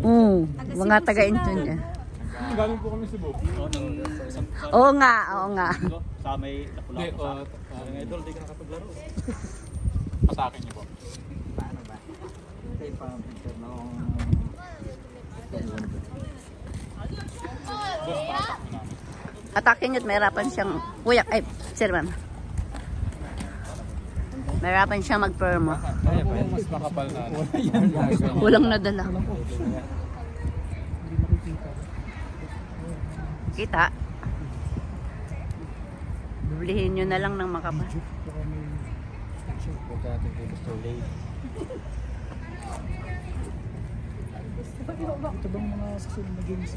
Mm, mga taga-intun niya. Galing po kami Cebu. Oo, nga, oo nga. ko, sa may Lapu-Lapu oh, sa Parang idol, di ka nakapaglaro. sa akin niyo po. Paano ba? Ito pa ang picture noong... Atake niyo't mahirapan siyang, kuya, ay, sir ma'am. Mahirapan siya mag-permo. Kaya mas makapal na. ano. Kulang na dala. Kita. Biblihin nyo na lang ng makapal. Huwag natin kay Mr. Lay. Ito bang mga susunod na games?